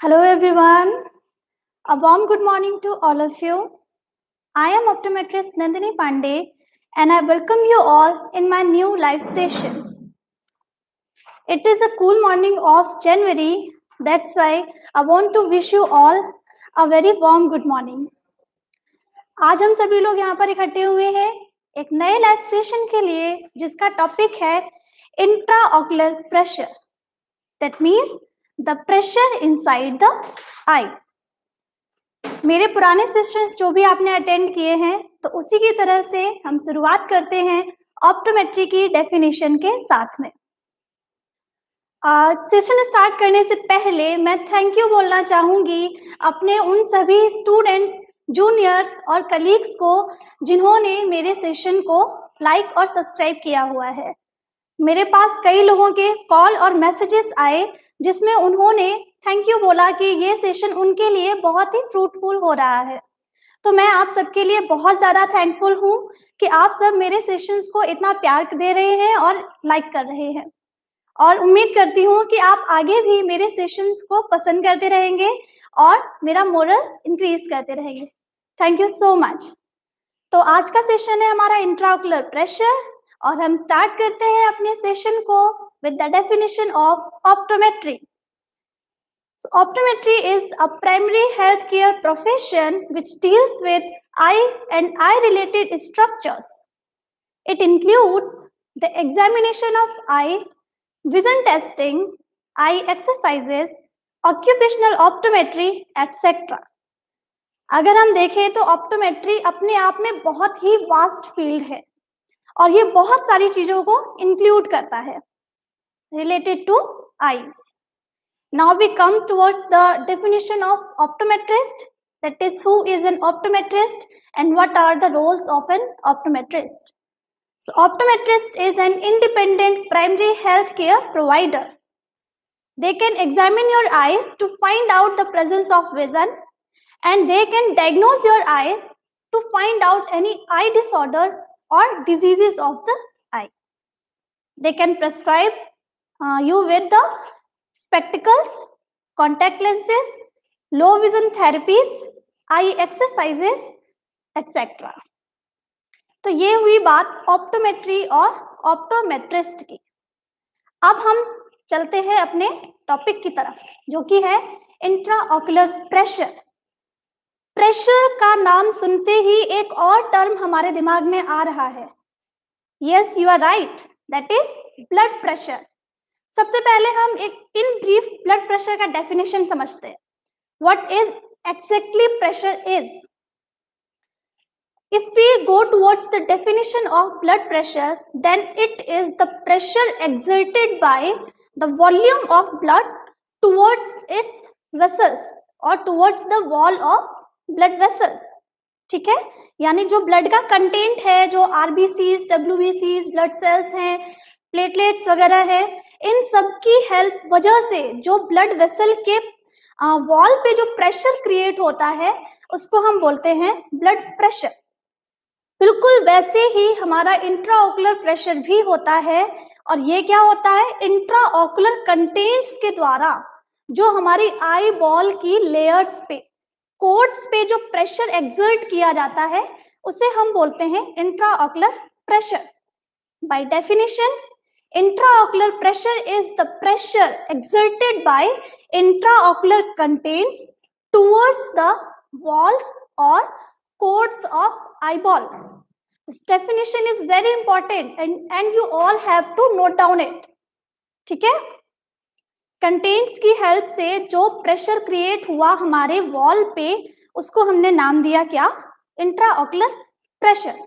Hello, everyone. A warm good morning to all of you. I am optometrist Nandini Pandey, and I welcome you all in my new live session. It is a cool morning of January. That's why I want to wish you all a very warm good morning. आज हम सभी लोग यहाँ पर इकट्ठे हुए हैं नए लाइव सेशन के लिए जिसका टॉपिक है intraocular pressure that means the pressure inside the eye मेरे पुराने सेशंस जो भी आपने अटेंड किए हैं तो उसी की तरह से हम शुरुआत करते हैं ऑप्टोमेट्री की डेफिनेशन के साथ में। सेशन स्टार्ट करने से पहले मैं थैंक यू बोलना चाहूँगी अपने उन सभी स्टूडेंट्स जूनियर्स और कलीग्स को, जिन्होंने मेरे सेशन को लाइक और सब्सक्राइब किया हुआ है। मेरे पास कई लोगों के कॉल और मैसेजेस आए जिसमें उन्होंने थैंक यू बोला कि ये सेशन उनके लिए बहुत ही फ्रूटफुल हो रहा है। तो मैं आप सबके लिए बहुत ज़्यादा थैंकफुल हूँ कि आप सब मेरे सेशंस को इतना प्यार दे रहे हैं और लाइक कर रहे हैं। और उम्मीद करती हूँ कि आप आगे भी मेरे सेशंस को पसंद करते रहेंगे और मेरा मोरल इंक्रीज करते रहेंगे। थैंक यू सो मच तो आज का सेशन है हमारा इंट्राकुलर प्रेशर और हम स्टार्ट करते हैं अपने सेशन को। With the definition of optometry So optometry is a primary healthcare profession which deals with eye and eye related structures. It includes the examination of eye, vision testing, eye exercises, occupational optometry, etc. अगर हम देखें तो optometry अपने आप में बहुत ही vast field है और ये बहुत सारी चीज़ों को इंक्लूड करता है related to eyes. Now we come towards the definition of optometrist. That is who is an optometrist and what are the roles of an optometrist. So optometrist is an independent primary health care provider. They can examine your eyes to find out the presence of vision and they can diagnose your eyes to find out any eye disorder or diseases of the eye. They can prescribe uh, you with the spectacles, contact lenses, low vision therapies, eye exercises, etc. तो ये हुई बात optometry और optometrist की। अब हम चलते हैं अपने टॉपिक की तरफ़ जो कि है इंट्राऑकुलर प्रेशर प्रेशर का नाम सुनते ही एक और टर्म हमारे दिमाग में आ रहा है। Yes you are right that is blood pressure सबसे पहले हम एक इन ब्रीफ ब्लड प्रेशर का डेफिनेशन समझते हैं what is exactly pressure is if we go towards the definition of blood pressure then it is the pressure exerted by the volume of blood towards its vessels or towards the wall of blood vessels ठीक है यानी जो ब्लड का content है जो RBCs डब्ल्यूबीसीज blood cells हैं प्लेटलेट्स वगैरह है, इन सब की हेल्प वजह से जो ब्लड वेसल के वॉल पे जो प्रेशर क्रिएट होता है, उसको हम बोलते हैं ब्लड प्रेशर बिल्कुल वैसे ही हमारा इंट्राओकुलर प्रेशर भी होता है, और ये क्या होता है? इंट्राओकुलर कंटेंट्स के द्वारा जो हमारी आई बॉल की लेयर्स पे कोड्स पे जो प्रेशर एग्जर्ट किया जाता है, उसे हम बोलते हैं intraocular pressure by definition Intraocular pressure is the pressure exerted by intraocular contents towards the walls or codes of eyeball. This definition is very important and, and you all have to note down it. ठीक है contents की help से जो pressure create हुआ हमारे wall पे उसको हमने नाम दिया क्या इंट्राऑकुलर प्रेशर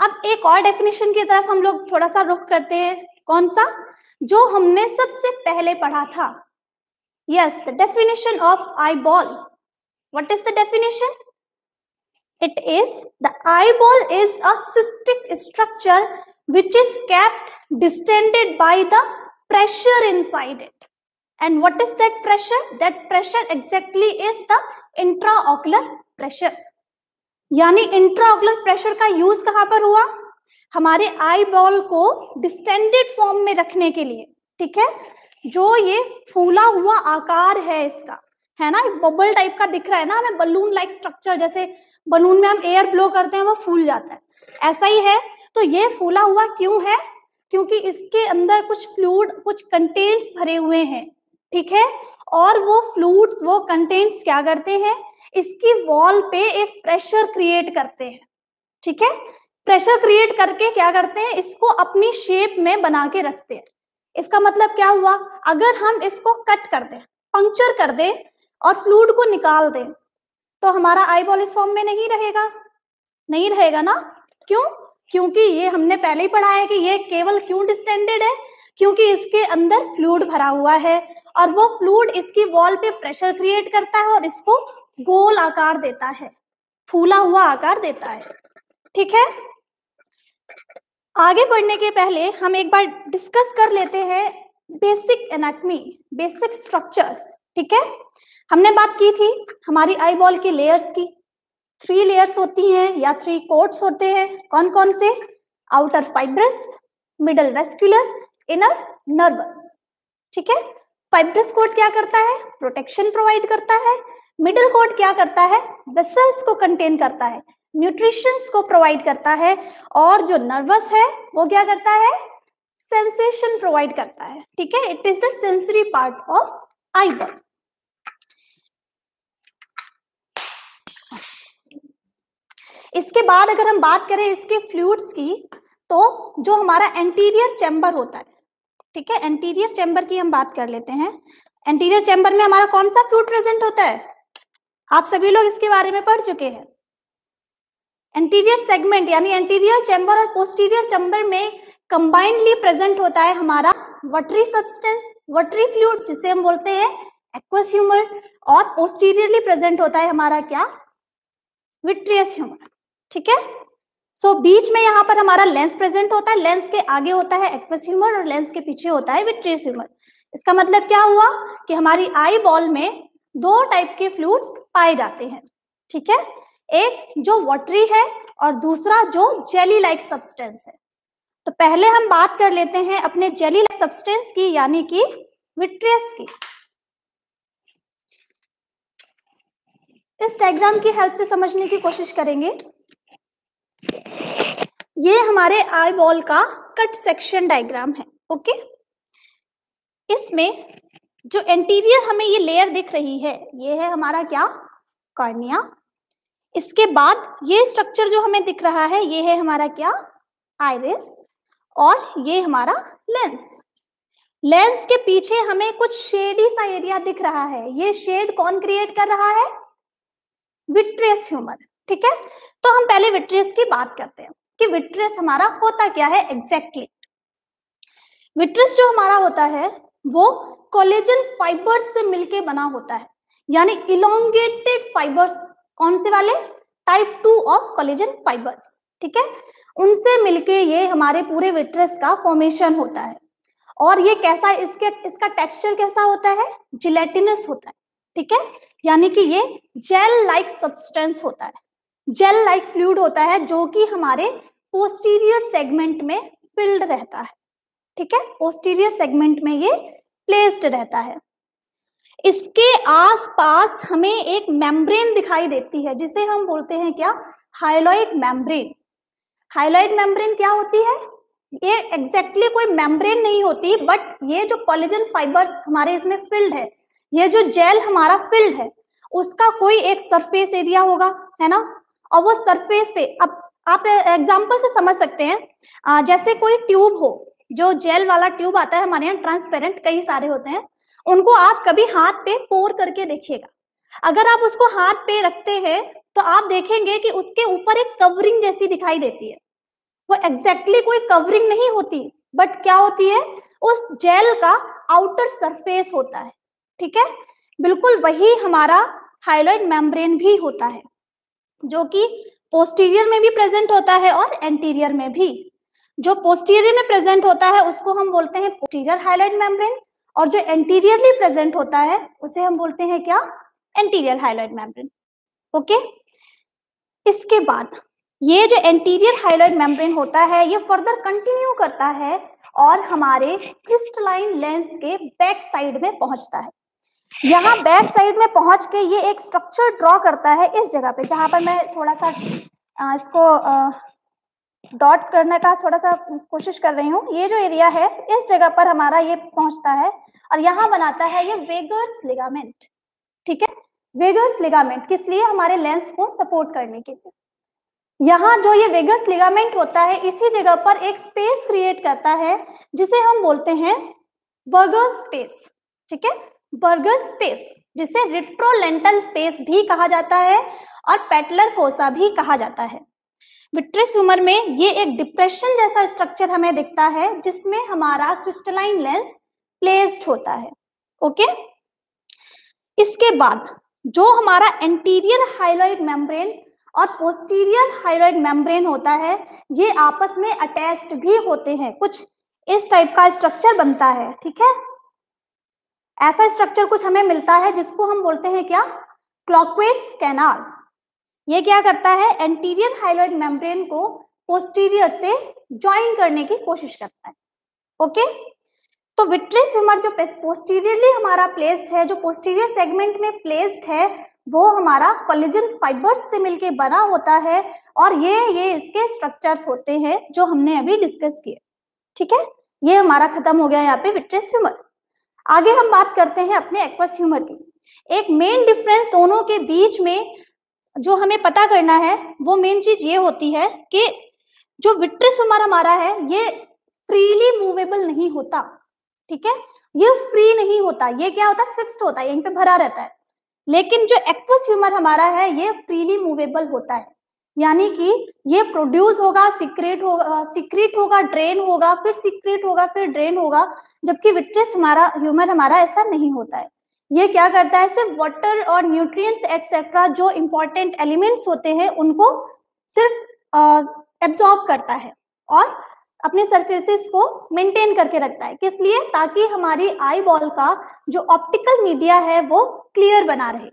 अब एक और डेफिनेशन की तरफ़ हम लोग थोड़ा सा रुख करते हैं। कौन सा जो हमने सबसे पहले पढ़ा था। Yes the definition of eyeball what is the definition it is the eyeball is elastic structure which is kept distended by the pressure inside it and what is that pressure that pressure exactly is the intraocular pressure यानी intraocular pressure का use कहाँ पर हुआ? हमारे eye ball को distended form में रखने के लिए, ठीक है? जो ये फूला हुआ आकार है इसका, है ना? बबल टाइप का दिख रहा है ना, हमें बलून लाइक स्ट्रक्चर जैसे बलून में हम एयर ब्लो करते हैं, वो फूल जाता है। ऐसा ही है तो ये फूला हुआ क्यों है? क्योंकि इसके अंदर कुछ फ्लूड कुछ कंटेंट्स भरे हुए हैं, ठीक है? और वो फ्लूड्स वो कंटेंट्स क्या करते हैं? इसकी वॉल पे एक प्रेशर क्रिएट करते हैं। ठीक है? प्रेशर क्रिएट करके क्या करते हैं? इसको अपनी शेप में बना के रखते हैं। इसका मतलब क्या हुआ? अगर हम इसको कट कर दें पंक्चर कर दें और फ्लूड को निकाल दें तो हमारा आई बॉल इस फॉर्म में नहीं रहेगा। नहीं रहेगा ना? क्यों? क्योंकि ये हमने पहले ही पढ़ा है कि ये केवल क्यों डिस्टेंडेड है, क्योंकि इसके अंदर फ्लूड भरा हुआ है और वो फ्लूड इसकी वॉल पे प्रेशर क्रिएट करता है और इसको गोल आकार देता है, फूला हुआ आकार देता है। ठीक है? आगे बढ़ने के पहले हम एक बार डिस्कस कर लेते हैं बेसिक एनाटमी बेसिक स्ट्रक्चर्स ठीक है? हमने बात की थी हमारी आई बॉल की लेयर्स की। थ्री लेयर्स होती हैं या थ्री कोट्स होते हैं। कौन कौन से? Outer fibrous middle vascular inner nervous ठीक है? फाइब्रस कोट क्या करता है? प्रोटेक्शन प्रोवाइड करता है। मिडल कोट क्या करता है? वेसल्स को कंटेन करता है न्यूट्रिशंस को प्रोवाइड करता है, और जो नर्वस है, वो क्या करता है? सेंसेशन प्रोवाइड करता है, ठीक है? It is the sensory part of eyeball इसके बाद अगर हम बात करें इसके फ्लूड्स की तो जो हमारा एंटीरियर चैम्बर होता है, ठीक है? एंटीरियर चैम्बर की हम बात कर लेते हैं। एंटीरियर चैम्बर में हमारा कौन सा फ्लूड प्रेजेंट होता है? आप सभी लोग इसके बारे में पढ़ चुके हैं। एंटीरियर सेगमेंट यानी एंटीरियर चैम्बर और पोस्टीरियर चैम्बर में कंबाइंडली प्रेजेंट होता है हमारा वटरी सब्सटेंस वटरी फ्लूड जिसे हम बोलते हैं एक्वस ह्यूमर और पोस्टीरियरली प्रेजेंट होता है हमारा क्या? विट्रियस ह्यूमर ठीक है? सो so, बीच में यहाँ पर हमारा लेंस प्रेजेंट होता है लेंस के आगे होता है एक्वस ह्यूमर और लेंस के पीछे होता है विट्रियस ह्यूमर इसका मतलब क्या हुआ कि हमारी आई बॉल में दो टाइप के फ्लूड्स पाए जाते हैं, ठीक है? एक जो वाटरी है और दूसरा जो जेली लाइक सब्सटेंस है। तो पहले हम बात कर लेते हैं अपने जेली लाइक सब्सटेंस की, यानी कि विट्रियस की। इस डायग्राम की हेल्प से समझने की कोशिश करेंगे। ये हमारे आई बॉल का कट सेक्शन डायग्राम है ओके इसमें जो एंटीरियर हमें ये लेयर दिख रही है, ये है हमारा क्या? कॉर्निया इसके बाद ये स्ट्रक्चर जो हमें दिख रहा है, ये है हमारा क्या? आयरिस और ये हमारा लेंस लेंस के पीछे हमें कुछ शेडी सा एरिया दिख रहा है। ये शेड कौन क्रिएट कर रहा है? विट्रियस ह्यूमर ठीक है? तो हम पहले विट्रियस की बात करते हैं कि विट्रियस हमारा होता क्या है एग्जैक्टली exactly. विट्रियस जो हमारा होता है वो कोलेजन फाइबर्स से मिलके बना होता है। यानी इलोंगेटेड फाइबर्स कौन से वाले? Type two of collagen fibres ठीक है? उनसे मिलके ये हमारे पूरे विट्रस का फॉर्मेशन होता है। और ये कैसा, इसके, इसका टेक्सचर कैसा होता है? जिलेटिनस होता है, ठीक है? यानी कि ये जेल लाइक सब्सटेंस होता है। जेल लाइक फ्लूड होता है जो कि हमारे पोस्टीरियर सेगमेंट में फिल्ड रहता है। ठीक है? पोस्टीरियर सेगमेंट में ये प्लेस्ड रहता है। इसके आसपास हमें एक मेम्ब्रेन दिखाई देती है, जिसे हम बोलते हैं क्या? हाइलॉइड मेम्ब्रेन हाइलॉइड मेम्ब्रेन क्या होती है? ये एग्जैक्टली exactly कोई मेम्ब्रेन नहीं होती बट ये जो कॉलेजन फाइबर्स हमारे इसमें फिल्ड है, ये जो जेल हमारा फिल्ड है, उसका कोई एक सरफेस एरिया होगा, है ना? और वो सरफेस पे, अब आप एग्ज़ाम्पल से समझ सकते हैं। जैसे कोई ट्यूब हो जो जेल वाला ट्यूब आता है, हमारे यहाँ ट्रांसपेरेंट कई सारे होते हैं, उनको आप कभी हाथ पे पोर करके देखिएगा। अगर आप उसको हाथ पे रखते हैं तो आप देखेंगे कि उसके ऊपर एक कवरिंग जैसी दिखाई देती है। वो एग्जैक्टली exactly कोई कवरिंग नहीं होती बट क्या होती है? उस जेल का आउटर सरफेस होता है, ठीक है? बिल्कुल वही हमारा हाइलाइट मेम्ब्रेन भी होता है, जो कि पोस्टीरियर में भी प्रेजेंट होता है और एंटीरियर में भी। जो पोस्टीरियर में प्रेजेंट होता है, उसको हम बोलते हैं पोस्टीरियर हाइलाइट मेम्ब्रेन और जो एंटीरियरली प्रेजेंट होता है, उसे हम बोलते हैं क्या? एंटीरियर हाइलाइट मेम्ब्रेन ओके इसके बाद, ये जो एंटीरियर हाइलाइट मेम्ब्रेन होता है, ये फर्दर कंटिन्यू करता है और हमारे क्रिस्टलाइन लेंस के बैक साइड में पहुँचता है। यहाँ बैक साइड में पहुँच के ये एक स्ट्रक्चर ड्रॉ करता है इस जगह पे, जहाँ पर मैं थोड़ा सा इसको डॉट करने का थोड़ा सा कोशिश कर रही हूँ। ये जो एरिया है, इस जगह पर हमारा ये पहुँचता है और यहाँ बनाता है ये वेगर्स लिगामेंट ठीक है? वेगर्स लिगामेंट किस लिए? हमारे लेंस को सपोर्ट करने के लिए। यहाँ जो ये वेगस लिगामेंट होता है, इसी जगह पर एक स्पेस क्रिएट करता है, जिसे हम बोलते हैं बर्गर स्पेस ठीक है? बर्गर स्पेस जिसे रिट्रोलेंटल स्पेस भी कहा जाता है और पेटलर फोसा भी कहा जाता है। विट्रिस उमर में ये एक डिप्रेशन जैसा स्ट्रक्चर हमें दिखता है, जिसमें हमारा क्रिस्टलाइन लेंस प्लेस्ड होता है, ओके? इसके बाद, जो हमारा एंटीरियर हाइलॉइड मेम्ब्रेन और पोस्टीरियर हाइरोइड मेम्ब्रेन होता है, ये आपस में अटैच्ड भी होते हैं। कुछ इस टाइप का स्ट्रक्चर बनता है, ठीक है? ऐसा स्ट्रक्चर कुछ हमें मिलता है जिसको हम बोलते हैं क्या? Cloquet's canal. ये क्या करता है? एंटीरियर हाइलोइड मेम्ब्रेन को पोस्टीरियर से ज्वाइन करने की कोशिश करता है। ओके तो विट्रेस ह्यूमर जो पोस्टीरियरली हमारा प्लेस्ड है, जो पोस्टीरियर सेगमेंट में प्लेस्ड है, वो हमारा कोलेजन फाइबर्स से मिलके बना होता है और ये ये इसके स्ट्रक्चर्स होते हैं जो हमने अभी डिस्कस किए। ठीक है? ये हमारा खत्म हो गया यहाँ पे विट्रेस ह्यूमर आगे हम बात करते हैं अपने एक्वस ह्यूमर की। एक मेन डिफरेंस दोनों के बीच में जो हमें पता करना है, वो मेन चीज़ ये होती है कि जो विट्रेस हमारा है, ये फ्रीली मूवेबल नहीं होता, ठीक है? ये फ्री नहीं होता, ये क्या होता है? फिक्स्ड होता है, यहीं पे भरा रहता है। लेकिन जो एक्वस ह्यूमर हमारा है, ये फ्रीली मूवेबल होता है। यानी कि ये प्रोड्यूस होगा सिक्रेट होगा सिक्रेट होगा ड्रेन होगा, फिर सिक्रेट होगा, फिर ड्रेन होगा, जबकि विट्रेस हमारा ह्यूमर हमारा ऐसा नहीं होता है। ये क्या करता है? सिर्फ़ वाटर और न्यूट्रिएंट्स एक्सेट्रा जो इंपॉर्टेंट एलिमेंट्स होते हैं, उनको सिर्फ़ एब्जॉर्ब करता है और अपने सरफेसेस को मेंटेन करके रखता है। किस लिए? ताकि हमारी आई बॉल का जो ऑप्टिकल मीडिया है, वो क्लियर बना रहे।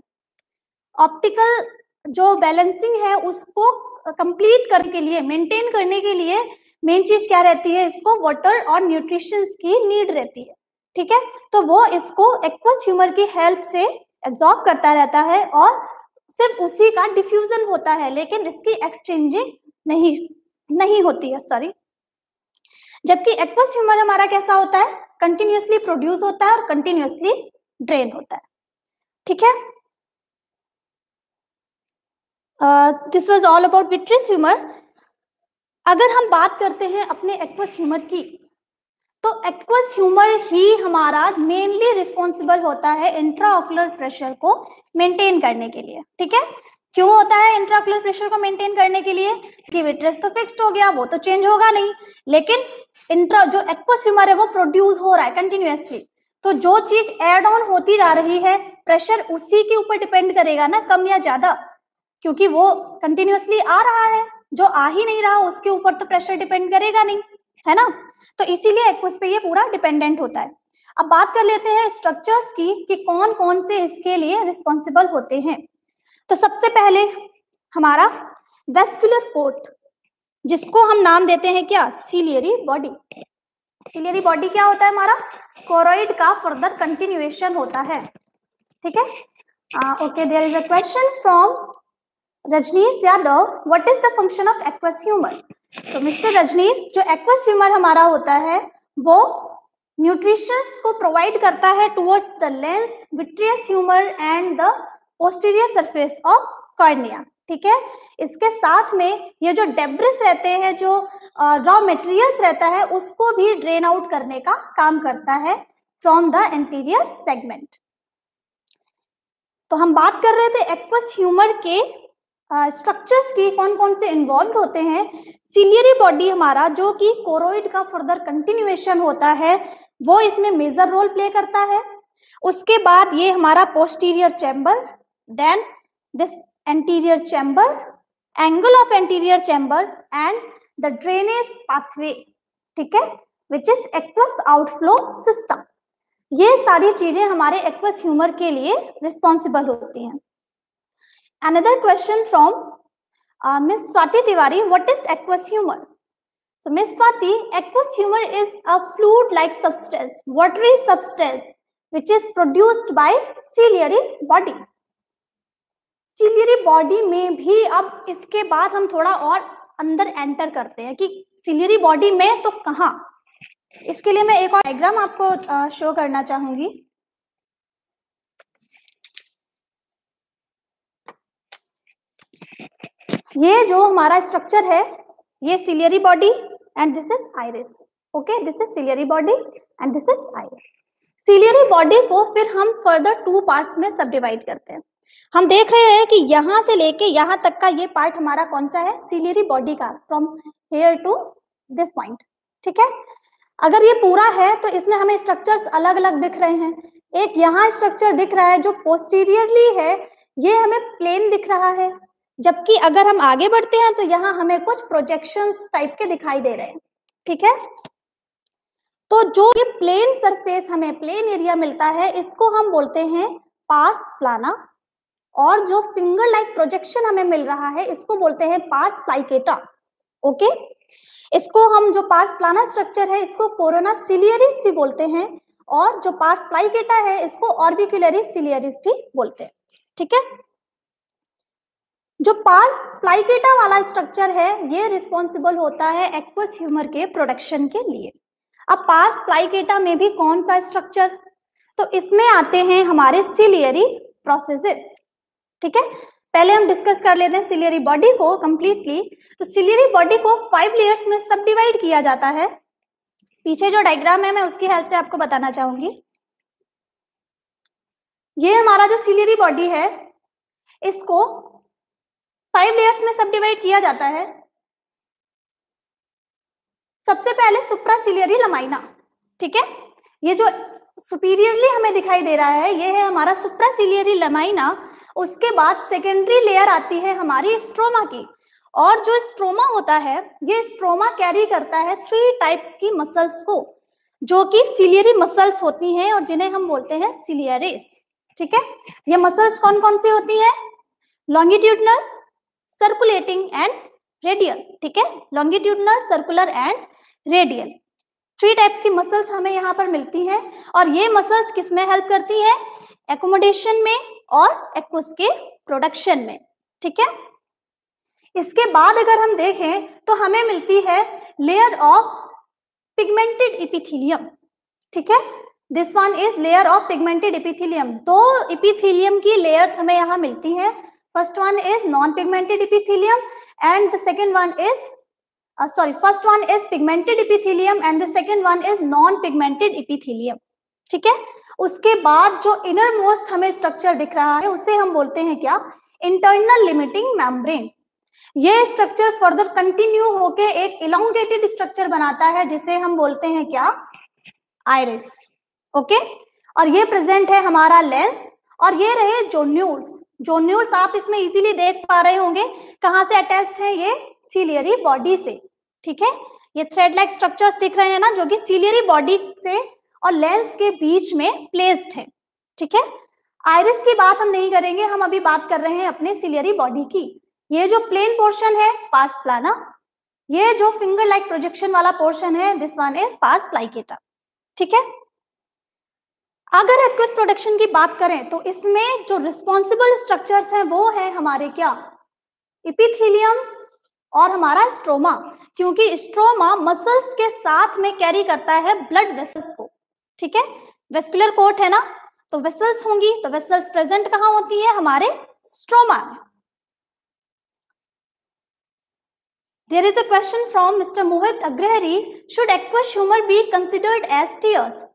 ऑप्टिकल जो बैलेंसिंग है, उसको कंप्लीट करने के लिए मेंटेन करने के लिए मेन चीज़ क्या रहती है? इसको वाटर और न्यूट्रिशन की नीड रहती है। ठीक है? तो वो इसको एक्वस ह्यूमर की हेल्प से एब्जॉर्ब करता रहता है और सिर्फ़ उसी का डिफ्यूजन होता है, लेकिन इसकी एक्सचेंजिंग नहीं नहीं होती है सॉरी जबकि एक्वस ह्यूमर हमारा कैसा होता है? कंटिन्यूसली प्रोड्यूस होता है और कंटिन्यूसली ड्रेन होता है। ठीक है? This was all about vitreous humour अगर हम बात करते हैं अपने एक्वस ह्यूमर की तो एक्वस ह्यूमर ही हमारा मेनली रिस्पॉन्सिबल होता है इंट्राओकुलर प्रेशर को मेंटेन करने के लिए, ठीक है? क्यों होता है इंट्राकुलर प्रेशर को मेंटेन करने के लिए? कि विट्रेस तो फिक्स्ड हो गया, वो तो चेंज होगा नहीं। लेकिन इंट्रा जो एक्वस ह्यूमर है, वो प्रोड्यूस हो रहा है कंटिन्यूसली तो जो चीज़ एड ऑन होती जा रही है प्रेशर उसी के ऊपर डिपेंड करेगा ना, कम या ज़्यादा। क्योंकि वो कंटिन्यूसली आ रहा है, जो आ ही नहीं रहा, उसके ऊपर तो प्रेशर डिपेंड करेगा नहीं, है ना? तो इसीलिए एक्वस पे ये पूरा डिपेंडेंट होता है। अब बात कर लेते हैं स्ट्रक्चर्स की कि कौन कौन से इसके लिए रिस्पॉन्सिबल होते हैं। तो सबसे पहले हमारा वेस्कुलर कोट जिसको हम नाम देते हैं क्या? सीलियरी बॉडी सीलियरी बॉडी क्या होता है हमारा? कोरोइड का फर्दर कंटिन्यूएशन होता है। ठीक है? Okay there is a question from Rajneesh Yadav what is the function of aqueous humour तो मिस्टर रजनीश, जो एक्वस ह्यूमर हमारा होता है, वो न्यूट्रिशंस को प्रोवाइड करता है towards the lens vitreous humour and the posterior surface of cornea ठीक है? इसके साथ में ये जो डेब्रिस रहते हैं, जो रॉ मटेरियल्स रहता है, उसको भी ड्रेन आउट करने का काम करता है फ्रॉम द एंटीरियर सेगमेंट तो हम बात कर रहे थे एक्वस ह्यूमर के स्ट्रक्चर्स की कौन कौन से इन्वॉल्व होते हैं? सीलियरी बॉडी हमारा जो कि कोरोइड का फर्दर कंटिन्यूएशन होता है वो इसमें मेजर रोल प्ले करता है। उसके बाद ये हमारा posterior chamber then this anterior chamber angle of anterior chamber and the drainage pathway, ठीक है? Which is aqueous outflow system ये सारी चीज़ें हमारे एक्वस ह्यूमर के लिए रिस्पॉन्सिबल होती हैं। Another question from miss Swati Tiwari what is aqueous humour So Miss Swati, aqueous humor is a fluid-like substance, watery substance, which is produced by ciliary body. Ciliary body में भी अब इसके बाद हम थोड़ा और अंदर एंटर करते हैं कि सिलियरी बॉडी में तो कहा? इसके लिए मैं एक और डायग्राम आपको शो करना चाहूँगी। ये जो हमारा स्ट्रक्चर है, ये ciliary body and this is iris okay this is ciliary body and this is iris ciliary body को फिर हम फर्दर टू पार्ट्स में सब डिवाइड करते हैं। हम देख रहे हैं कि यहाँ से लेके यहाँ तक का ये पार्ट हमारा कौन सा है? सिलियरी बॉडी का from here to this point ठीक है? अगर ये पूरा है तो इसमें हमें स्ट्रक्चर्स अलग अलग दिख रहे हैं। एक यहाँ स्ट्रक्चर दिख रहा है जो पोस्टीरियरली है, ये हमें प्लेन दिख रहा है। जबकि अगर हम आगे बढ़ते हैं तो यहाँ हमें कुछ प्रोजेक्शंस टाइप के दिखाई दे रहे हैं। ठीक है? तो जो ये प्लेन सरफेस हमें प्लेन एरिया मिलता है, इसको हम बोलते हैं पार्स प्लाना और जो फिंगर लाइक प्रोजेक्शन हमें मिल रहा है, इसको बोलते हैं पार्स प्लाइकेटा ओके? इसको हम जो पार्स प्लाना स्ट्रक्चर है, इसको कोरोना सिलियरिस भी बोलते हैं। और जो पार्स प्लाइकेटा है, इसको ऑर्बिकुलरिस सिलियरिस भी बोलते हैं। ठीक है? जो पार्स प्लाइकेटा वाला स्ट्रक्चर है, ये रिस्पॉन्सिबल होता है एक्वस ह्यूमर के प्रोडक्शन के लिए। अब पार्स प्लाइकेटा में भी कौन सा स्ट्रक्चर तो इसमें आते हैं हमारे सिलियरी प्रोसेसेस ठीक है? पहले हम डिस्कस कर लेते हैं सिलियरी बॉडी को कंप्लीटली तो सिलियरी बॉडी को फाइव लेयर्स में सब डिवाइड किया जाता है। पीछे जो डायग्राम है, मैं उसकी हेल्प से आपको बताना चाहूँगी। ये हमारा जो सिलियरी बॉडी है, इसको फाइव लेयर्स में सब डिवाइड किया जाता है। सबसे पहले सुप्रासिलियरी लमाइना ठीक है? ये जो सुपीरियरली हमें दिखाई दे रहा है, ये है हमारा सुप्रासिलियरी लमाइना उसके बाद सेकेंडरी लेयर आती है हमारी स्ट्रोमा की। और जो स्ट्रोमा होता है, ये स्ट्रोमा कैरी करता है थ्री टाइप्स की मसल्स को, जो कि सिलियरी मसल्स होती हैं और जिन्हें हम बोलते हैं सिलियरिस ठीक है? ये मसल्स कौन कौन सी होती हैं? लॉन्गिट्यूडनल सर्कुलेटिंग एंड रेडियल ठीक है? Longitudinal circular and radial three types की मसल्स हमें यहाँ पर मिलती हैं और ये मसल्स किसमें हेल्प करती हैं? एकोमोडेशन में और एक्वस के प्रोडक्शन में, ठीक है? इसके बाद अगर हम देखें तो हमें मिलती है लेयर ऑफ़ पिगमेंटेड इपिथीलियम ठीक है? This one is layer of pigmented epithelium दो इपिथीलियम की लेयर्स हमें यहाँ मिलती हैं first one is non pigmented epithelium and the second one is sorry first one is pigmented epithelium and the second one is non pigmented epithelium ठीक है? उसके बाद जो इनर मोस्ट हमें स्ट्रक्चर दिख रहा है, उसे हम बोलते हैं क्या? इंटरनल लिमिटिंग मेम्ब्रेन ये स्ट्रक्चर फर्दर कंटिन्यू होके एक इलांगेटेड स्ट्रक्चर बनाता है, जिसे हम बोलते हैं क्या? आयरिस ओके और ये प्रेजेंट है हमारा लेंस और ये रहे जोन्यूल्स जोन्यूल्स आप इसमें इजीली देख पा रहे होंगे, कहाँ से अटैच्ड है ये सीलियरी बॉडी से, ठीक है? ये थ्रेड लाइक स्ट्रक्चर्स दिख रहे हैं ना, जो कि सीलियरी बॉडी से और लेंस के बीच में प्लेस्ड है, ठीक है? आयरिस की बात हम नहीं करेंगे, हम अभी बात कर रहे हैं अपने सिलियरी बॉडी की। ये जो प्लेन पोर्शन है पार्स प्लाना ये जो फिंगर लाइक प्रोजेक्शन वाला पोर्शन है this one is pars plicata ठीक है? अगर एक्विस प्रोडक्शन की बात करें तो इसमें जो रिस्पॉन्सिबल स्ट्रक्चर्स हैं, वो है हमारे क्या इपिथीलियम और हमारा स्ट्रोमा क्योंकि स्ट्रोमा मसल्स के साथ में कैरी करता है ब्लड वेसल्स को, ठीक है वेस्कुलर कोट है ना तो वेसल्स होंगी तो वेसल्स प्रेजेंट कहाँ होती है हमारे स्ट्रोमा में There is a question from Mr. Mohit Agrahari. Should aqueous humor be considered as tears?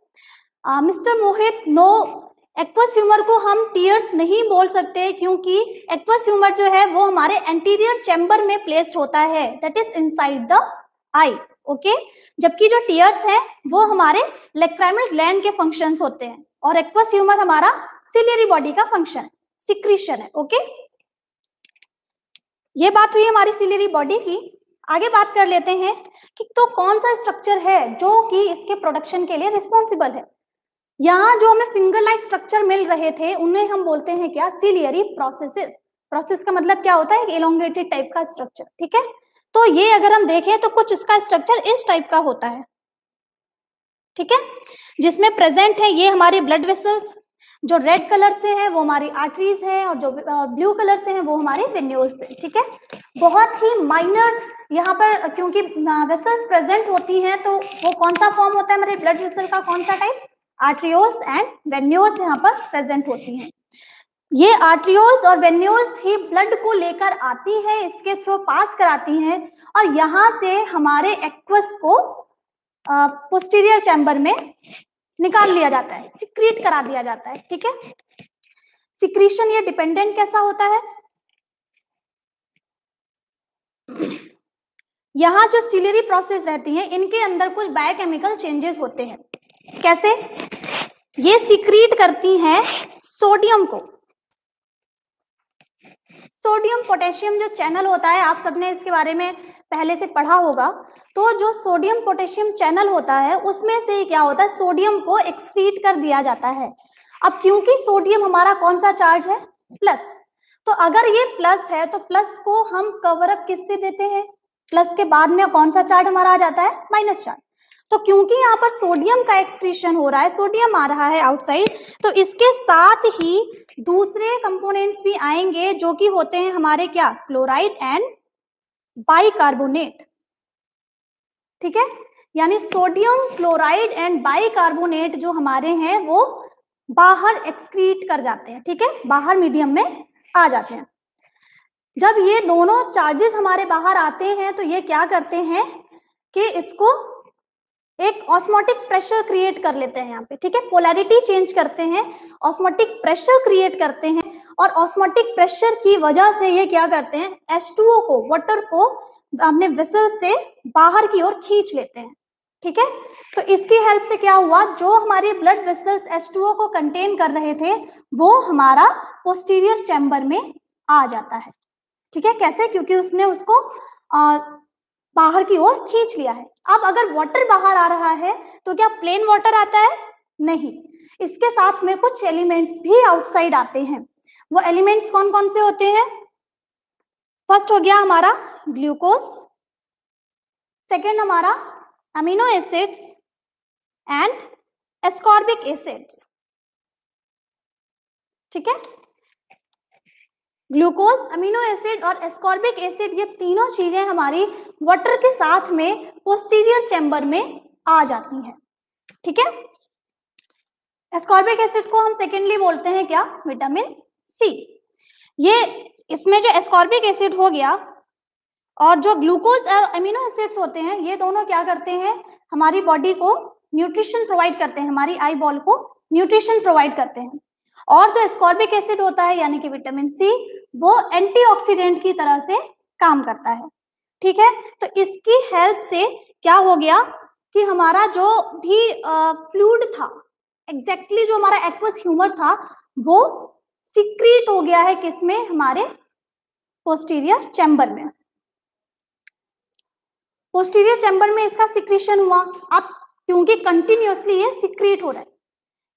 Uh, Mohit no. Aqueous humour को हम टीयर्स नहीं बोल सकते क्योंकि एक्वस ह्यूमर जो है वो हमारे एंटीरियर चैम्बर में प्लेस्ड होता है that is inside the eye okay जबकि जो टीयर्स हैं वो हमारे लेक्राइमल ग्लैंड के फ़ंक्शंस होते हैं और एक्वस ह्यूमर हमारा सिलियरी बॉडी का फ़ंक्शन है सिक्रीशन है ओके ये बात हुई हमारी सिलियरी बॉडी की। आगे बात कर लेते हैं कि तो कौन सा स्ट्रक्चर है जो कि इसके प्रोडक्शन के लिए रिस्पॉन्सिबल है? यहाँ जो हमें फिंगर लाइक स्ट्रक्चर मिल रहे थे, उन्हें हम बोलते हैं क्या? सिलियरी प्रोसेसेस प्रोसेस का मतलब क्या होता है? एलोंगेटेड टाइप का स्ट्रक्चर ठीक है? तो ये अगर हम देखें तो कुछ इसका स्ट्रक्चर इस टाइप का होता है, ठीक है? जिसमें प्रेजेंट है ये हमारी ब्लड वेसल्स जो रेड कलर से है वो हमारी आर्टरीज है और जो ब्लू कलर से है वो हमारे वेन्यूल्स है ठीक है? बहुत ही माइनर यहाँ पर, क्योंकि वेसल्स प्रेजेंट होती हैं तो वो कौन सा फॉर्म होता है हमारे ब्लड वेसल का? कौन सा टाइप आर्ट्रियोल्स एंड वेन्यूल्स यहाँ पर प्रेजेंट होती हैं। ये आर्ट्रियोल्स और वेन्यूल्स ही ब्लड को लेकर आती है, इसके थ्रू पास कराती हैं और यहाँ से हमारे एक्वस को पोस्टीरियर चैम्बर में निकाल लिया जाता है सिक्रीट करा दिया जाता है, ठीक है? सिक्रीशन ये डिपेंडेंट कैसा होता है? यहाँ जो सिलेरी प्रोसेस रहती है, इनके अंदर कुछ बायोकेमिकल चेंजेस होते हैं। कैसे? ये सिक्रीट करती हैं सोडियम को। सोडियम पोटेशियम जो चैनल होता है, आप सबने इसके बारे में पहले से पढ़ा होगा तो जो सोडियम पोटेशियम चैनल होता है, उसमें से क्या होता है सोडियम को एक्सक्रीट कर दिया जाता है। अब क्योंकि सोडियम हमारा कौन सा चार्ज है? प्लस तो अगर ये प्लस है तो प्लस को हम कवर अप किससे देते हैं? प्लस के बाद में कौन सा चार्ज हमारा आ जाता है? माइनस चार्ज तो क्योंकि यहाँ पर सोडियम का एक्सक्रीशन हो रहा है, सोडियम आ रहा है आउटसाइड तो इसके साथ ही दूसरे कंपोनेंट्स भी आएँगे जो कि होते हैं हमारे क्या? क्लोराइड एंड बाइकार्बोनेट ठीक है? यानी सोडियम क्लोराइड एंड बाइकार्बोनेट जो हमारे हैं वो बाहर एक्सक्रीट कर जाते हैं, ठीक है? बाहर मीडियम में आ जाते हैं। जब ये दोनों चार्जेस हमारे बाहर आते हैं तो ये क्या करते हैं कि इसको एक ऑस्मोटिक प्रेशर क्रिएट कर लेते हैं यहाँ पे, ठीक है? पोलैरिटी चेंज करते हैं ऑस्मोटिक प्रेशर क्रिएट करते हैं और ऑस्मोटिक प्रेशर की वजह से ये क्या करते हैं? H2O को वाटर को अपने विसल से बाहर की ओर खींच लेते हैं, ठीक है? तो इसकी हेल्प से क्या हुआ? जो हमारे ब्लड वेसल्स H2O को कंटेन कर रहे थे, वो हमारा पोस्टीरियर चैम्बर में आ जाता है, ठीक है? कैसे? क्योंकि उसने उसको बाहर की ओर खींच लिया है। अब अगर वाटर बाहर आ रहा है तो क्या प्लेन वाटर आता है? नहीं। इसके साथ में कुछ एलिमेंट्स भी आउटसाइड आते हैं। वो एलिमेंट्स कौन कौन से होते हैं? फ़र्स्ट हो गया हमारा ग्लूकोज सेकेंड हमारा amino acids and ascorbic acids ठीक है? ग्लूकोज, अमीनो एसिड और एस्कॉर्बिक एसिड, ये तीनों चीज़ें हमारी वाटर के साथ में पोस्टीरियर चैम्बर में आ जाती हैं। ठीक है? एस्कॉर्बिक एसिड को हम सेकेंडली बोलते हैं क्या? विटामिन सी ये इसमें जो एस्कॉर्बिक एसिड हो गया और जो ग्लूकोज और अमीनो एसिड्स होते हैं, ये दोनों क्या करते हैं? हमारी बॉडी को न्यूट्रिशन प्रोवाइड करते हैं, हमारी आई बॉल को न्यूट्रिशन प्रोवाइड करते हैं। और जो स्कॉर्बिक एसिड होता है, यानी कि विटामिन सी वो एंटीऑक्सीडेंट की तरह से काम करता है। ठीक है? तो इसकी हेल्प से क्या हो गया कि हमारा जो भी फ्लूड था एग्जैक्टली exactly जो हमारा एक्वस ह्यूमर था, वो सिक्रीट हो गया है किसमें हमारे पोस्टीरियर चैम्बर में। पोस्टीरियर चैम्बर में इसका सिक्रीशन हुआ। अब, क्योंकि कंटिन्यूसली ये सिक्रीट हो रहा है।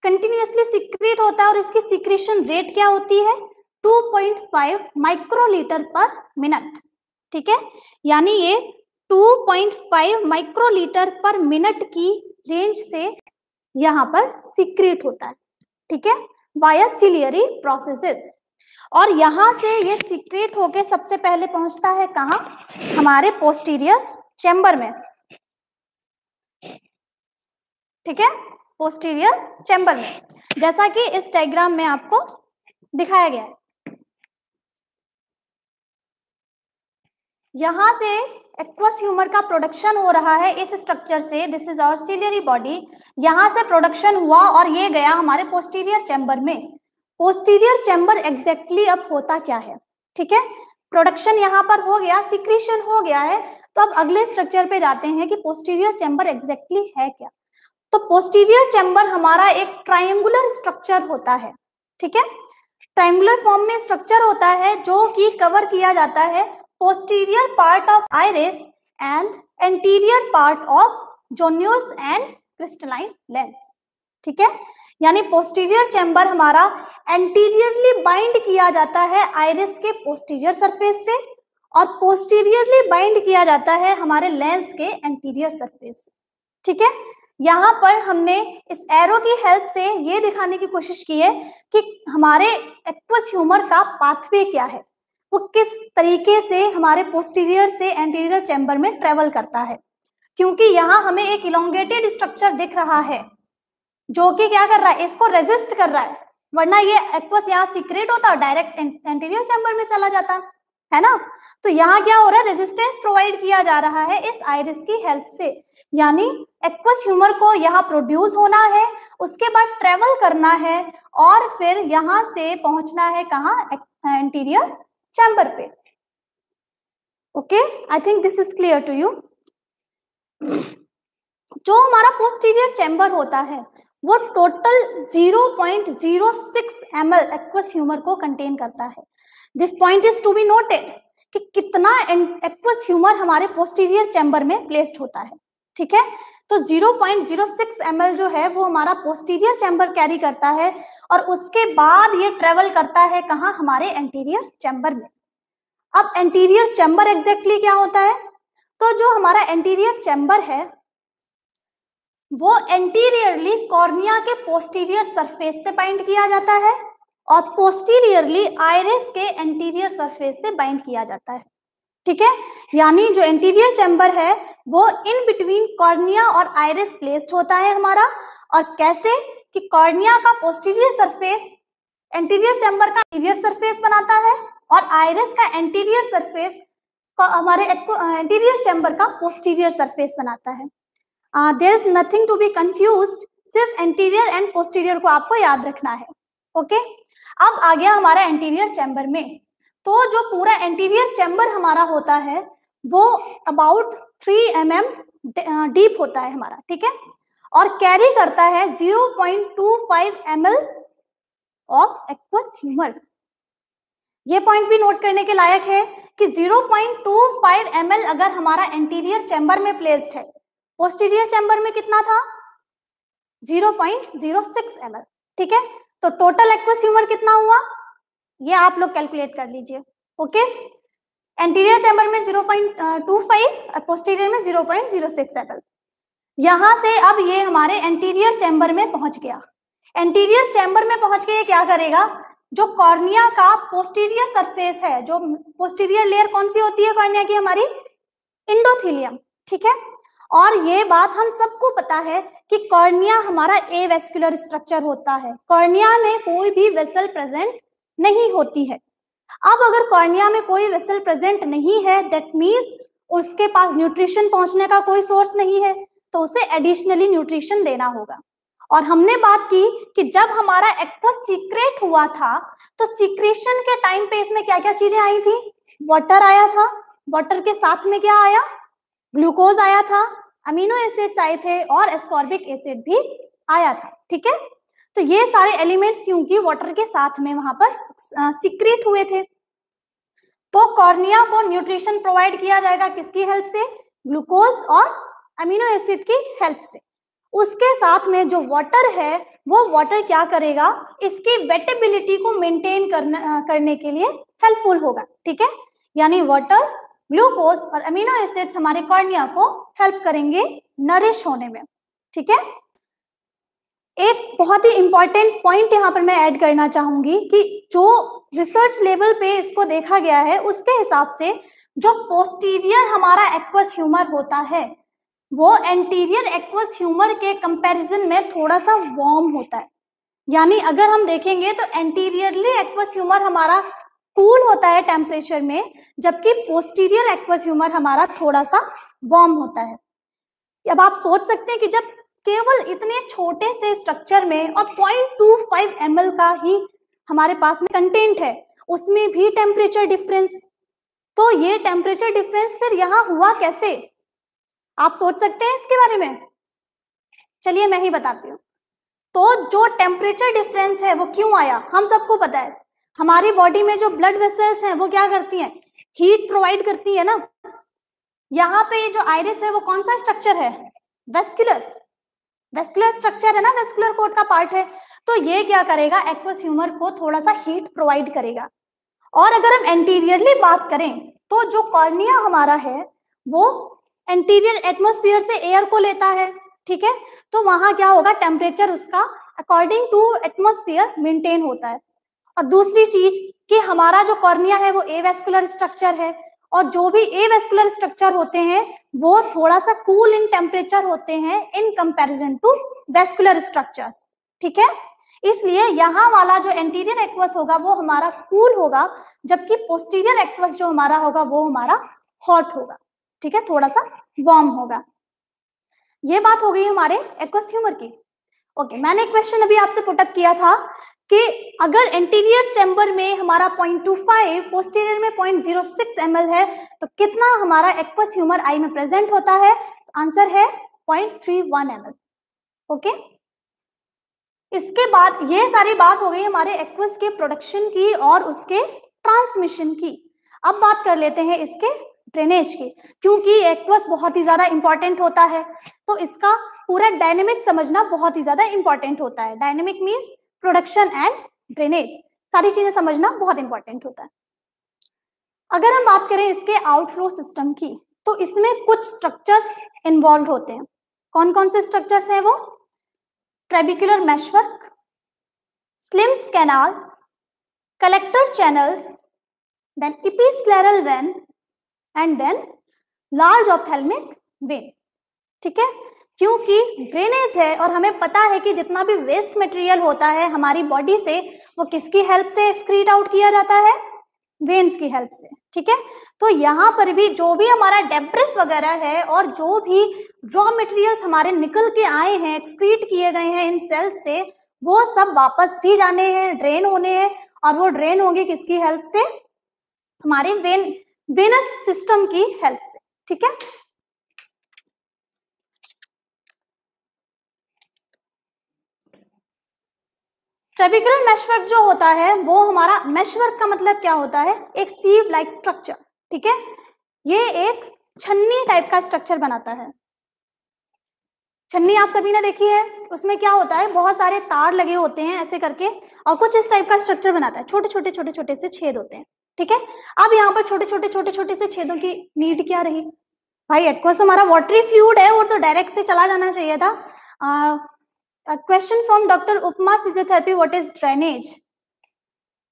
कंटिन्यूसली सिक्रेट होता है और इसकी सिक्रेशन रेट क्या होती है? 2.5 माइक्रोलीटर पर मिनट ठीक है? यानी ये 2.5 माइक्रोलीटर पर मिनट की रेंज से यहाँ पर सिक्रेट होता है। ठीक है? वाया सिलियरी प्रोसेसेस और यहाँ से ये सिक्रेट होके सबसे पहले पहुँचता है कहा? हमारे पोस्टीरियर चैम्बर में। ठीक है? पोस्टीरियर चैम्बर में। जैसा कि इस डायग्राम में आपको दिखाया गया है। यहाँ से एक्वस ह्यूमर का प्रोडक्शन हो रहा है इस स्ट्रक्चर से। This is our ciliary body यहाँ से प्रोडक्शन हुआ और ये गया हमारे पोस्टीरियर चैम्बर में। पोस्टीरियर चैम्बर एग्जैक्टली अब होता क्या है? ठीक है? प्रोडक्शन यहाँ पर हो गया सिक्रीशन हो गया है। तो अब अगले स्ट्रक्चर पे जाते हैं कि पोस्टीरियर चैम्बर एग्जैक्टली है क्या। तो पोस्टीरियर चैम्बर हमारा एक ट्रायंगुलर स्ट्रक्चर होता है, ठीक है? ट्रायंगुलर फॉर्म में स्ट्रक्चर होता है जो कि कवर किया जाता है posterior part of iris and anterior part of zonules and crystalline lens ठीक है? यानी पोस्टीरियर चैम्बर हमारा एंटीरियरली बाइंड किया जाता है आयरिस के पोस्टीरियर सरफेस से और पोस्टीरियरली बाइंड किया जाता है हमारे लेंस के एंटीरियर सरफेस ठीक है? यहाँ पर हमने इस एरो की हेल्प से ये दिखाने की कोशिश की है कि हमारे एक्वस ह्यूमर का पाथवे क्या है? वो किस तरीके से हमारे पोस्टीरियर से एंटीरियर चैम्बर में ट्रेवल करता है? क्योंकि यहाँ हमें एक इलोंगेटेड स्ट्रक्चर दिख रहा है, जो कि क्या कर रहा है? इसको रेजिस्ट कर रहा है। वरना ये एक्वस यहाँ सीक्रेट होता डायरेक्ट एंटीरियर चैम्बर में चला जाता। है ना? तो यहाँ क्या हो रहा है? रेजिस्टेंस प्रोवाइड किया जा रहा है इस आयरिस की हेल्प से। यानी एक्वस ह्यूमर को यहाँ प्रोड्यूस होना है, उसके बाद ट्रेवल करना है और फिर यहाँ से पहुँचना है कहा? इंटीरियर चैम्बर पे। Okay I think this is clear to you जो हमारा पोस्टीरियर चैम्बर होता है, वो टोटल 0.06 ml एक्वस ह्यूमर को कंटेन करता है। This point is to be noted कि कितना एक्वस ह्यूमर हमारे पोस्टीरियर चैम्बर में प्लेस्ड होता है। ठीक है? तो 0.06 ml जो है, वो हमारा पोस्टीरियर चैम्बर कैरी करता है और उसके बाद ये ट्रेवल करता है कहा? हमारे एंटीरियर चैम्बर में। अब एंटीरियर चैम्बर एग्जैक्टली क्या होता है? तो जो हमारा एंटीरियर चैम्बर है, वो एंटीरियरली कॉर्निया के पोस्टीरियर सरफेस से बाइंड किया जाता है। और पोस्टीरियरली आयरिस के एंटीरियर सरफेस से बाइंड किया जाता है। ठीक है? यानी जो एंटीरियर चैम्बर है, वो इन बिटवीन कॉर्निया और आयरिस प्लेस्ड होता है हमारा। और कैसे? कि कॉर्निया का पोस्टीरियर सरफेस एंटीरियर चैम्बर का इंटीरियर सरफेस बनाता है और आयरिस का एंटीरियर सरफेस हमारे एंटीरियर चैम्बर का पोस्टीरियर सरफेस बनाता है। There is nothing to be confuse सिर्फ़ एंटीरियर एंड पोस्टीरियर को आपको याद रखना है। ओके? अब आ गया हमारा एंटीरियर चैम्बर में। तो जो पूरा एंटीरियर चैम्बर हमारा होता है, वो about three M M deep होता है हमारा, ठीक है? और कैरी करता है 0.25 ml ऑफ़ एक्वस ह्यूमर ये पॉइंट भी नोट करने के लायक है कि 0.25 ml अगर हमारा एंटीरियर चैम्बर में प्लेस्ड है पोस्टीरियर चैम्बर में कितना था? 0.06 ml, ठीक है? तो टोटल एक्वस ह्यूमर कितना हुआ? ये आप लोग कैलकुलेट कर लीजिए ओके एंटीरियर चैम्बर में 0.25 पोस्टीरियर में 0.06 ml यहाँ से अब ये हमारे एंटीरियर चैम्बर में पहुँच गया। एंटीरियर चैम्बर में पहुँच के ये क्या करेगा? जो कॉर्निया का पोस्टीरियर सरफेस है, जो पोस्टीरियर लेयर कौन सी होती है कॉर्निया की? हमारी इंडोथीलियम ठीक है? और ये बात हम सबको पता है कि कॉर्निया हमारा ए वेस्कुलर स्ट्रक्चर होता है। कॉर्निया में कोई भी वेसल प्रेजेंट नहीं होती है। अब अगर कॉर्निया में कोई वेसल प्रेजेंट नहीं है दैट मीन्स उसके पास न्यूट्रिशन पहुँचने का कोई सोर्स नहीं है तो उसे एडिशनली न्यूट्रिशन देना होगा। और हमने बात की कि जब हमारा एक्वस सीक्रेट हुआ था तो सीक्रेशन के टाइम पे इसमें क्या क्या चीज़ें आई थी? वाटर आया था। वाटर के साथ में क्या आया? ग्लूकोज आया था, अमीनो एसिड्स आए थे और एस्कॉर्बिक एसिड भी आया था, ठीक है? तो ये सारे एलिमेंट्स क्योंकि वाटर के साथ में वहाँ पर सीक्रेट हुए थे। तो कॉर्निया को न्यूट्रिशन प्रोवाइड किया जाएगा किसकी हेल्प से? ग्लूकोज और अमीनो एसिड की हेल्प से। उसके साथ में जो वाटर है, वो वाटर क्या करेगा? इसकी वेटेबिलिटी को मेंटेन करने करने के लिए हेल्पफुल होगा, ठीक है? यानी वाटर ग्लूकोज और अमीनो एसिड्स हमारे कॉर्निया को हेल्प करेंगे नरिश होने में। ठीक है? एक बहुत ही इंपॉर्टेंट पॉइंट यहाँ पर मैं ऐड करना चाहूँगी कि जो रिसर्च लेवल पे इसको देखा गया है, उसके हिसाब से जो पोस्टीरियर हमारा एक्वस ह्यूमर होता है, वो एंटीरियर एक्वस ह्यूमर के कंपैरिजन में थोड़ा सा वार्म होता है। यानी अगर हम देखेंगे तो एंटीरियरली एक्वस ह्यूमर हमारा कूल होता है टेम्परेचर में, जबकि पोस्टीरियर एक्वस ह्यूमर हमारा थोड़ा सा वार्म होता है। अब आप सोच सकते हैं कि जब केवल इतने छोटे से स्ट्रक्चर में और 0.25 ml का ही हमारे पास में कंटेंट है, उसमें भी टेम्परेचर डिफरेंस तो ये टेम्परेचर डिफरेंस फिर यहाँ हुआ कैसे? आप सोच सकते हैं इसके बारे में। चलिए मैं ही बताती हूँ। तो जो टेम्परेचर डिफरेंस है वो क्यों आया? हम सबको पता है। हमारी बॉडी में जो ब्लड वेसल्स हैं, वो क्या करती हैं? हीट प्रोवाइड करती है ना? यहाँ पे जो आयरिस है, वो कौन सा स्ट्रक्चर है? वेस्कुलर वेस्कुलर स्ट्रक्चर है ना? वेस्कुलर कोट का पार्ट है। तो ये क्या करेगा? एक्वस ह्यूमर को थोड़ा सा हीट प्रोवाइड करेगा। और अगर हम एंटीरियरली बात करें तो जो कॉर्निया हमारा है, वो एंटीरियर एटमोस्फियर से एयर को लेता है, ठीक है? तो वहाँ क्या होगा? टेम्परेचर उसका अकॉर्डिंग टू एटमोस्फियर मेंटेन होता है। और दूसरी चीज़ कि हमारा जो कॉर्निया है वो एवेस्कुलर स्ट्रक्चर है और जो भी एवेस्कुलर स्ट्रक्चर होते हैं, वो थोड़ा सा कूल इन टेम्परेचर होते हैं in comparison to vascular structures ठीक है? इसलिए यहाँ वाला जो एंटीरियर एक्वस होगा, वो हमारा कूल होगा, जबकि पोस्टीरियर एक्वस जो हमारा होगा, वो हमारा हॉट होगा, ठीक है? थोड़ा सा वार्म होगा। ये बात हो गई हमारे एक्वस ह्यूमर की। ओके मैंने क्वेश्चन अभी आपसे पुटअप किया था कि अगर एंटीरियर चैम्बर में हमारा 0.25 पोस्टीरियर में 0.06 ml है तो कितना हमारा एक्वस ह्यूमर आई में प्रेजेंट होता है? आंसर है 0.31 ml ओके इसके बाद ये सारी बात हो गई हमारे एक्वस के प्रोडक्शन की और उसके ट्रांसमिशन की। अब बात कर लेते हैं इसके ड्रेनेज की, क्योंकि एक्वस बहुत ही ज़्यादा इंपॉर्टेंट होता है। तो इसका पूरा डायनेमिक समझना बहुत ही ज़्यादा इंपॉर्टेंट होता है। Dynamic means production and drainage, सारी चीज़ें समझना बहुत इंपॉर्टेंट होता है। अगर हम बात करें इसके आउटफ्लो सिस्टम की तो इसमें कुछ स्ट्रक्चर्स इन्वॉल्व होते हैं। कौन कौन से स्ट्रक्चर्स हैं वो? Trabecular meshwork Schlemm's canal collector channels then episcleral vein and then large ophthalmic vein ठीक है? क्योंकि ड्रेनेज है और हमें पता है कि जितना भी वेस्ट मटेरियल होता है हमारी बॉडी से, वो किसकी हेल्प से स्क्रीट आउट किया जाता है? वेन्स की हेल्प से, ठीक है? तो यहाँ पर भी जो भी हमारा डेब्रिस वगैरह है और जो भी रॉ मटेरियल्स हमारे निकल के आए हैं एक्सक्रीट किए गए हैं इन सेल्स से, वो सब वापस भी जाने हैं ड्रेन होने हैं और वो ड्रेन होंगे किसकी हेल्प से? हमारे वेन वेनस सिस्टम की हेल्प से, ठीक है? ट्रेबिकुलर मेशवर्क जो होता है, वो हमारा मेशवर्क का मतलब क्या होता है? एक सीव लाइक स्ट्रक्चर ठीक है? ये एक छन्नी टाइप का स्ट्रक्चर बनाता है। छन्नी आप सभी ने देखी है? उसमें क्या होता है? बहुत सारे तार लगे होते हैं ऐसे करके और कुछ इस टाइप का स्ट्रक्चर बनाता है। छोटे छोटे छोटे छोटे से छेद होते हैं, ठीक है? अब यहाँ पर छोटे छोटे छोटे छोटे से छेदों की नीड क्या रही? भाई तो हमारा वाटरी फ्लूड है, वो तो डायरेक्ट से चला जाना चाहिए था। Question from doctor Upma physiotherapy what is drainage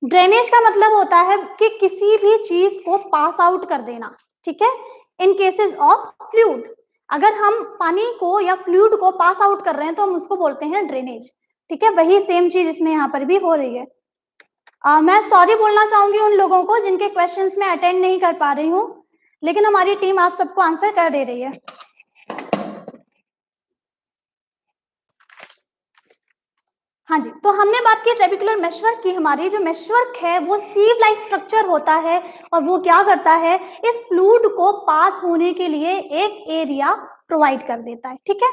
drainage का मतलब होता है कि किसी भी चीज़ को पास आउट कर देना ठीक है? इन केसेस ऑफ़ फ्लूड अगर हम पानी को या फ्लूड को पास आउट कर रहे हैं तो हम उसको बोलते हैं ड्रेनेज ठीक है? वही सेम चीज़ इसमें यहाँ पर भी हो रही है। आ, मैं सॉरी बोलना चाहूँगी उन लोगों को जिनके क्वेश्चंस में अटेंड नहीं कर पा रही हूँ लेकिन हमारी टीम आप सबको आंसर कर दे रही है। हाँ जी तो हमने बात की ट्रेबिकुलर मेशवर्क की हमारी, जो मेशवर्क है, वो सीव लाइक स्ट्रक्चर होता है और वो क्या करता है? इस फ्लूड को पास होने के लिए एक एरिया प्रोवाइड कर देता है, ठीक है?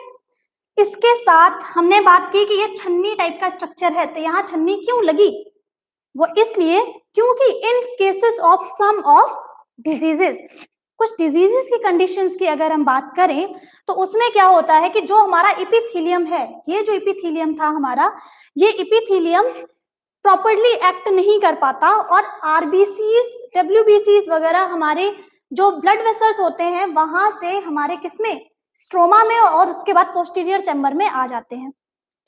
इसके साथ हमने बात की कि ये छन्नी टाइप का स्ट्रक्चर है तो यहाँ छन्नी क्यों लगी? वो इसलिए क्योंकि in cases of some of diseases कुछ डिजीजेस की कंडीशंस की अगर हम बात करें तो उसमें क्या होता है कि जो हमारा इपिथीलियम है, ये जो इपिथीलियम था हमारा, ये इपिथीलियम प्रॉपरली एक्ट नहीं कर पाता और आरबीसीज डब्ल्यूबीसीज वगैरह हमारे जो ब्लड वेसल्स होते हैं, वहाँ से हमारे किसमें स्ट्रोमा में और उसके बाद पोस्टीरियर चैम्बर में आ जाते हैं।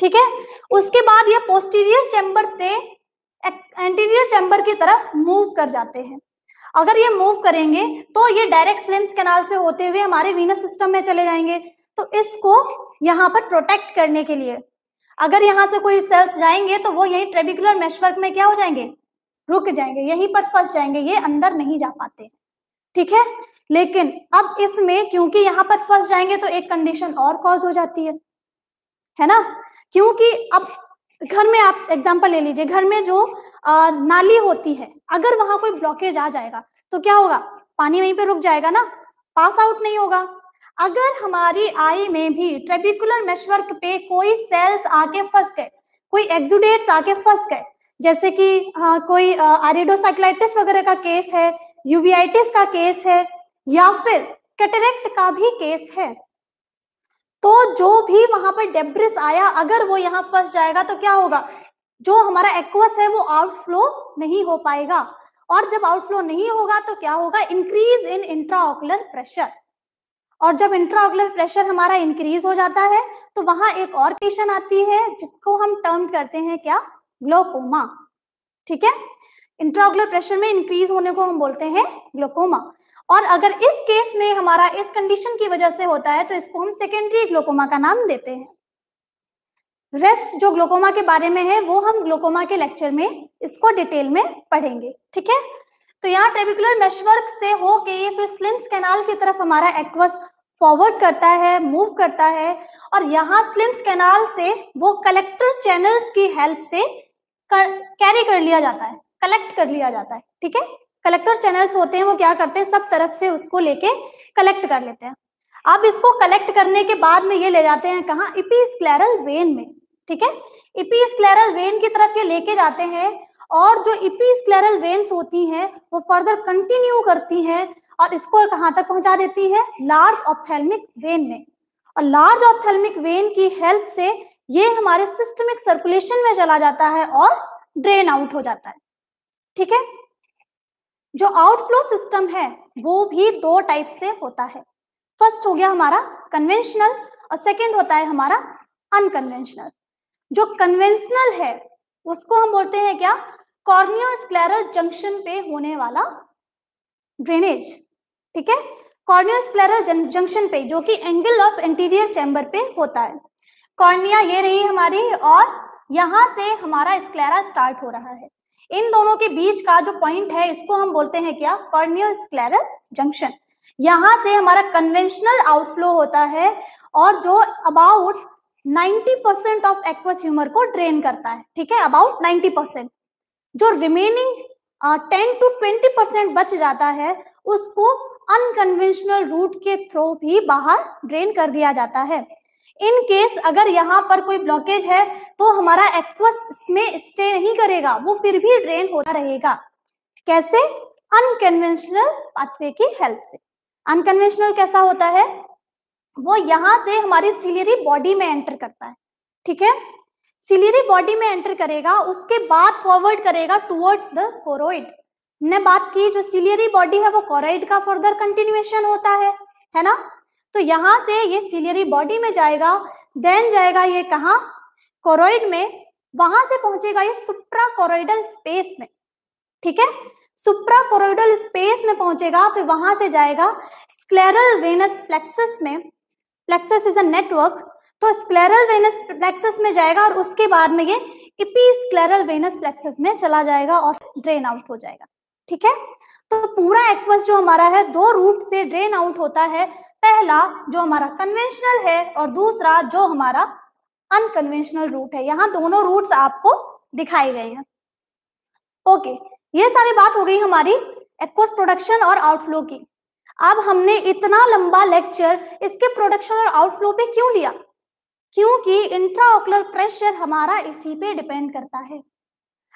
ठीक है? उसके बाद ये पोस्टीरियर चैम्बर से एंटीरियर चैम्बर की तरफ़ मूव कर जाते हैं। अगर ये मूव करेंगे तो ये डायरेक्ट स्लिम्स कैनाल से होते हुए हमारे वीनस सिस्टम में चले जाएँगे। तो इसको यहाँ पर प्रोटेक्ट करने के लिए, अगर यहाँ से कोई सेल्स जाएँगे तो वो यही ट्रेबिकुलर मेशवर्क में क्या हो जाएँगे? रुक जाएँगे, यहीं पर फंस जाएँगे, ये अंदर नहीं जा पाते। ठीक है? लेकिन अब इसमें क्योंकि यहाँ पर फंस जाएँगे तो एक कंडीशन और कॉज हो जाती है। है ना? क्योंकि अब घर में आप एग्ज़ाम्पल ले लीजिए घर में जो आ, नाली होती है अगर वहाँ कोई ब्लॉकेज आ जाएगा तो क्या होगा? पानी वहीं पे रुक जाएगा ना? पास आउट नहीं होगा। अगर हमारी आई में भी ट्रेबिकुलर नेटवर्क पे कोई सेल्स आके फंस गए कोई एक्सुडेट्स आके फंस गए जैसे कि हाँ कोई आरिडोसाइक्लाइटिस वगैरह का केस है यूवीआईटिस का केस है या फिर कैटरेक्ट का भी केस है तो जो भी वहाँ पर डेब्रिस आया, अगर वो यहाँ फंस जाएगा तो क्या होगा? जो हमारा एक्वस है, वो आउटफ्लो नहीं हो पाएगा। और जब आउटफ्लो नहीं होगा तो क्या होगा? इंक्रीज इन इंट्राओकुलर प्रेशर और जब इंट्राओकुलर प्रेशर हमारा इंक्रीज हो जाता है तो वहाँ एक और कंडीशन आती है, जिसको हम टर्म करते हैं क्या? ग्लोकोमा ठीक है? इंट्राओकुलर प्रेशर में इंक्रीज होने को हम बोलते हैं ग्लोकोमा और अगर इस केस में हमारा इस कंडीशन की वजह से होता है तो इसको हम सेकेंडरी ग्लोकोमा का नाम देते हैं। रेस्ट जो ग्लोकोमा के बारे में है, वो हम ग्लोकोमा के लेक्चर में इसको डिटेल में पढ़ेंगे, ठीक है? तो यहाँ ट्रेबिकुलर मेशवर्क से हो के ये फिर स्लिम्स कैनाल की तरफ़ हमारा एक्वस फॉरवर्ड करता है मूव करता है, और यहाँ स्लिम्स कैनाल से वो कलेक्टर चैनल्स की हेल्प से कैरी कर लिया जाता है कलेक्ट कर लिया जाता है, ठीक है? कलेक्टर चैनल्स होते हैं, वो क्या करते हैं, सब तरफ़ से उसको लेके कलेक्ट कर लेते हैं। अब इसको कलेक्ट करने के बाद में ये ले जाते हैं कहा? इपीस्क्लेरल वेन में, ठीक है? इपीस्क्लेरल वेन की तरफ़ ये लेके जाते हैं और जो इपीस्क्लेरल वेन्स होती हैं, वो फर्दर कंटिन्यू करती हैं और इसको कहाँ तक पहुँचा देती है? लार्ज ऑप्थेलमिक वेन में। और लार्ज ऑप्थेलमिक वेन की हेल्प से ये हमारे सिस्टमिक सर्कुलेशन में चला जाता है और ड्रेन आउट हो जाता है, ठीक है? जो आउटफ्लो सिस्टम है, वो भी दो टाइप से होता है। फ़र्स्ट हो गया हमारा कन्वेंशनल और सेकेंड होता है हमारा अनकन्वेंशनल जो कन्वेंशनल है, उसको हम बोलते हैं क्या? कॉर्नियोस्क्लेरल जंक्शन पे होने वाला ड्रेनेज ठीक है? कॉर्नियोस्क्लेरल जंक्शन पे, जो कि एंगल ऑफ़ एंटीरियर चैम्बर पे होता है। कॉर्निया ये रही हमारी और यहाँ से हमारा स्क्लेरा स्टार्ट हो रहा है। इन दोनों के बीच का जो पॉइंट है, इसको हम बोलते हैं क्या? कॉर्नियोस्क्लेरल जंक्शन यहाँ से हमारा कन्वेंशनल आउटफ्लो होता है और जो about 90 percent of aqueous humour को ड्रेन करता है। ठीक है? अबाउट 90 परसेंट जो remaining ten to twenty percent बच जाता है, उसको अनकन्वेंशनल रूट के थ्रू भी बाहर ड्रेन कर दिया जाता है। इन केस अगर यहाँ पर कोई ब्लॉकेज है तो हमारा एक्वस में स्टे नहीं करेगा, वो फिर भी ड्रेन होता रहेगा। कैसे? अनकन्वेंशनल पाथवे की हेल्प से। अनकन्वेंशनल कैसा होता है? वो यहाँ से हमारी सिलियरी बॉडी में एंटर करता है। ठीक है? सिलियरी बॉडी में एंटर करेगा, उसके बाद फॉरवर्ड करेगा टुवर्ड्स द कोरोइड ने बात की, जो सिलियरी बॉडी है, वो कोरोइड का फर्दर कंटिन्यूएशन होता है है ना? तो यहाँ से ये सीलियरी बॉडी में जाएगा देन जाएगा ये कहा? कोरोइड में। वहाँ से पहुंचेगा ये सुप्रा कोरोइडल स्पेस में। ठीक है? सुप्रा कोरोइडल स्पेस में पहुंचेगा, फिर वहाँ से जाएगा स्क्लेरल वेनस प्लेक्सस में। प्लेक्सस इज़ अ नेटवर्क तो स्क्लेरल वेनस प्लेक्सस में जाएगा और उसके बाद में ये इपीस्क्लेरल वेनस प्लेक्सस में चला जाएगा और ड्रेन आउट हो जाएगा। ठीक है? तो पूरा एक्वस जो हमारा है, दो रूट से ड्रेन आउट होता है। पहला, जो हमारा कन्वेंशनल है, और दूसरा, जो हमारा अनकन्वेंशनल रूट है। यहाँ दोनों रूट्स आपको दिखाए गए हैं। ओके ये सारी बात हो गई हमारी एक्वस प्रोडक्शन और आउटफ्लो की। अब हमने इतना लंबा लेक्चर इसके प्रोडक्शन और आउटफ्लो पे क्यों लिया? क्योंकि इंट्राओकुलर प्रेशर हमारा इसी पे डिपेंड करता है।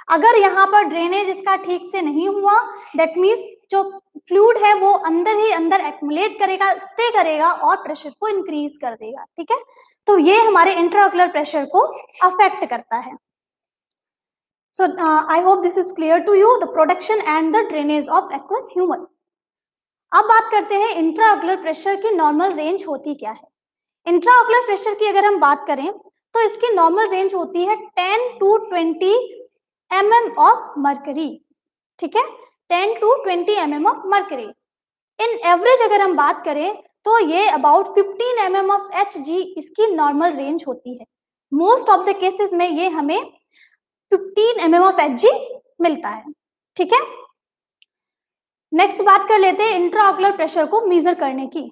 अगर यहाँ पर ड्रेनेज इसका ठीक से नहीं हुआ दैट मीन्स जो फ्लूड है वो अंदर ही अंदर एक्मुलेट करेगा, स्टे करेगा और प्रेशर को इंक्रीज कर देगा, ठीक है? तो ये हमारे इंट्राकुलर प्रेशर को अफेक्ट करता है। So I hope this is clear to you the production and the drainage of aqueous human अब बात करते हैं इंट्राकुलर प्रेशर की नॉर्मल रेंज होती क्या है? इंट्राओकुलर प्रेशर की अगर हम बात करें तो इसकी नॉर्मल रेंज होती है 10 to 20 M M of mercury ठीक है? 10 to 20 M M of mercury in average अगर हम बात करें तो ये about 15 M M of H G इसकी नॉर्मल रेंज होती है। मोस्ट ऑफ़ द केसेस में ये हमें 15 M M of H G मिलता है। ठीक है? नेक्स्ट बात कर लेते हैं इंट्राऑकुलर प्रेशर को मेजर करने की।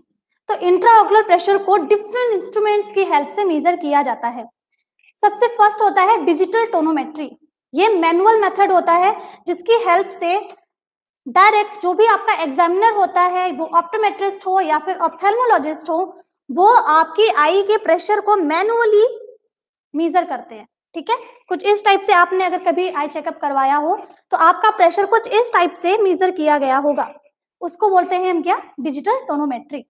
तो इंट्राऑकुलर प्रेशर को डिफरेंट इंस्ट्रूमेंट्स की हेल्प से मेजर किया जाता है। सबसे फ़र्स्ट होता है डिजिटल टोनोमेट्री ये मैनुअल मेथड होता है, जिसकी हेल्प से डायरेक्ट जो भी आपका एग्जामिनर होता है, वो ऑप्टोमेट्रिस्ट हो या फिर ऑप्थेल्मोलॉजिस्ट हो, वो आपकी आई के प्रेशर को मैनुअली मेजर करते हैं, ठीक है? कुछ इस टाइप से आपने अगर कभी आई चेकअप करवाया हो तो आपका प्रेशर कुछ इस टाइप से मेजर किया गया होगा। उसको बोलते हैं हम क्या? डिजिटल टोनोमेट्री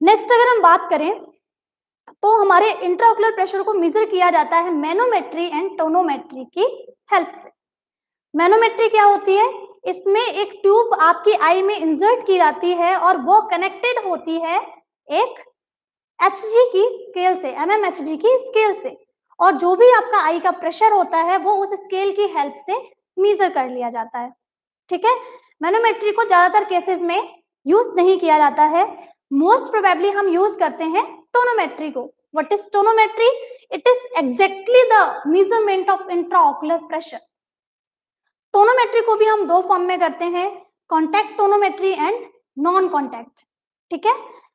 नेक्स्ट अगर हम बात करें तो हमारे इंट्राओकुलर प्रेशर को मेजर किया जाता है मैनोमेट्री एंड टोनोमेट्री की हेल्प से। मैनोमेट्री क्या होती है? इसमें एक ट्यूब आपकी आई में इंसर्ट की जाती है और वो कनेक्टेड होती है एक एचजी की स्केल से एम एम की स्केल से। और जो भी आपका आई का प्रेशर होता है, वो उस स्केल की हेल्प से मीजर कर लिया जाता है। ठीक है? मैनोमेट्री को ज़्यादातर केसेस में यूज़ नहीं किया जाता है। मोस्ट प्रोबेबली हम यूज़ करते हैं टोनोमेट्री को। What is tonometry it is exactly the measurement of intraocular pressure tonometry को भी हम दो फॉर्म में करते हैं contact tonometry and non contact ठीक है?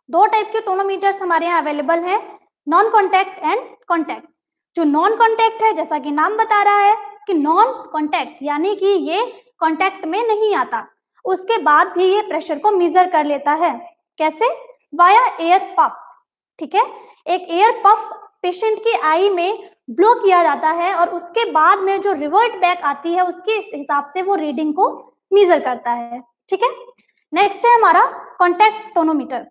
दो टाइप के टोनोमीटर्स हमारे यहाँ अवेलेबल है नॉन कॉन्टैक्ट एंड कॉन्टैक्ट जो नॉन कॉन्टैक्ट है, जैसा कि नाम बता रहा है कि नॉन कॉन्टैक्ट यानी कि ये कॉन्टैक्ट में नहीं आता। उसके बाद भी ये प्रेशर को मेजर कर लेता है। कैसे? वाया एयर पफ ठीक है? एक एयर पफ पेशेंट की आई में ब्लो किया जाता है और उसके बाद में जो रिवर्ट बैक आती है, उसके हिसाब से वो रीडिंग को मेजर करता है। ठीक है? नेक्स्ट है हमारा कॉन्टैक्ट टोनोमीटर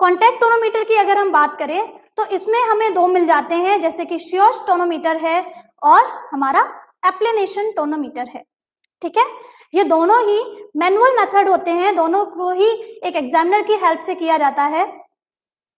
कॉन्टैक्ट टोनोमीटर की अगर हम बात करें तो इसमें हमें दो मिल जाते हैं, जैसे कि श्योर्स टोनोमीटर है और हमारा एप्लेनेशन टोनोमीटर है। ठीक है? ये दोनों ही मैनुअल मेथड होते हैं, दोनों को ही एक एग्जामिनर की हेल्प से किया जाता है।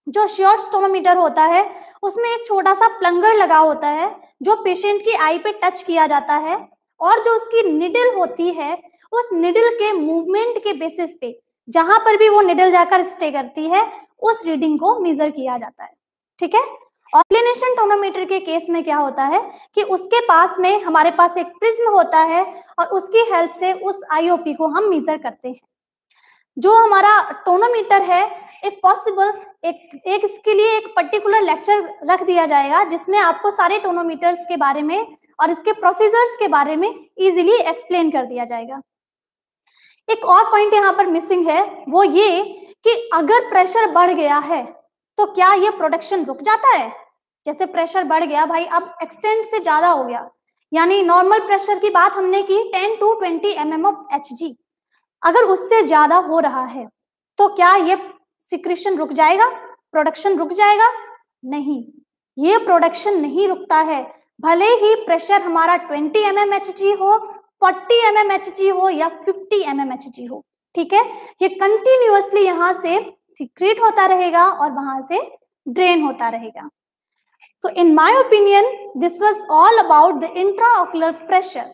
जो श्योर स्टोनोमीटर होता है, उसमें एक छोटा सा प्लंगर लगा होता है, जो पेशेंट की आई पे टच किया जाता है और जो उसकी निडल होती है, उस निडल के मूवमेंट के बेसिस पे, जहाँ पर भी वो निडल जाकर स्टे करती है, उस रीडिंग को मेजर किया जाता है। ठीक है? ऑक्लिनेशन टोनोमीटर के केस में क्या होता है कि उसके पास में हमारे पास एक प्रिज्म होता है और उसकी हेल्प से उस आईओपी को हम मेजर करते हैं। जो हमारा टोनोमीटर है इफ़ पॉसिबल एक एक इसके लिए एक पर्टिकुलर लेक्चर रख दिया जाएगा, जिसमें आपको सारे टोनोमीटर्स के बारे में और इसके प्रोसीजर्स के बारे में इजीली एक्सप्लेन कर दिया जाएगा। एक और पॉइंट यहाँ पर मिसिंग है, वो ये कि अगर प्रेशर बढ़ गया है तो क्या ये प्रोडक्शन रुक जाता है? जैसे प्रेशर बढ़ गया, भाई अब एक्सटेंड से ज़्यादा हो गया। यानी नॉर्मल प्रेशर की बात हमने की 10 to 20 M M of H G अगर उससे ज़्यादा हो रहा है तो क्या ये सिक्रेशन रुक जाएगा प्रोडक्शन रुक जाएगा। नहीं ये प्रोडक्शन नहीं रुकता है। भले ही प्रेशर हमारा 20 एम एम एच जी हो 40 एम एम एच जी हो या 50 एम एम एच जी हो ठीक है? ये कंटिन्यूअसली यहाँ से सिक्रेट होता रहेगा और वहाँ से ड्रेन होता रहेगा। So in my opinion, this was all about the intraocular pressure.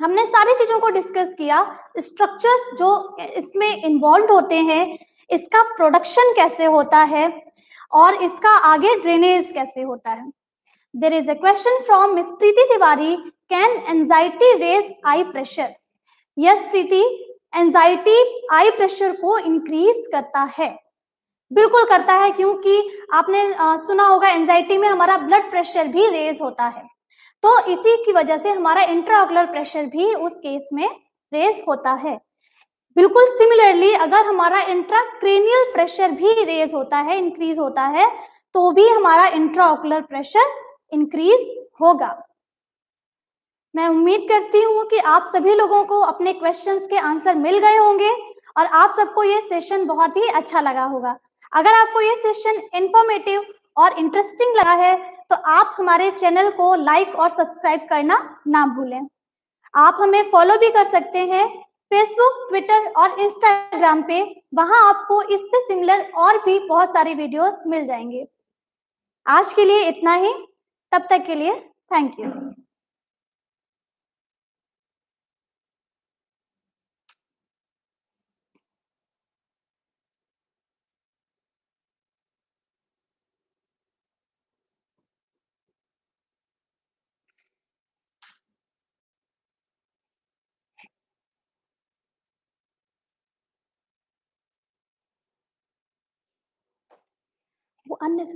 हमने सारी चीज़ों को डिस्कस किया। स्ट्रक्चर्स जो इसमें इन्वॉल्व होते हैं इसका प्रोडक्शन कैसे होता है और इसका आगे ड्रेनेज कैसे होता है? There is a question from miss Preeti Tiwari can anxiety raise eye pressure yes Preeti anxiety eye pressure को इंक्रीज करता है। बिल्कुल करता है क्योंकि आपने सुना होगा एंजाइटी में हमारा ब्लड प्रेशर भी रेज होता है। तो इसी की वजह से हमारा इंट्राऑकुलर प्रेशर भी उस केस में रेज होता है। बिल्कुल सिमिलरली अगर हमारा इंट्राक्रेनियल प्रेशर भी रेज होता है इंक्रीज होता है तो भी हमारा इंट्राऑकुलर प्रेशर इंक्रीज होगा। मैं उम्मीद करती हूँ कि आप सभी लोगों को अपने क्वेश्चंस के आंसर मिल गए होंगे और आप सबको ये सेशन बहुत ही अच्छा लगा होगा। अगर आपको ये सेशन इंफॉर्मेटिव और इंटरेस्टिंग लगा है तो आप हमारे चैनल को लाइक और सब्सक्राइब करना ना भूलें। आप हमें फॉलो भी कर सकते हैं फेसबुक ट्विटर और इंस्टाग्राम पे वहाँ आपको इससे सिमिलर और भी बहुत सारे वीडियोस मिल जाएँगे। आज के लिए इतना ही। तब तक के लिए थैंक यू वो अननेसेसरी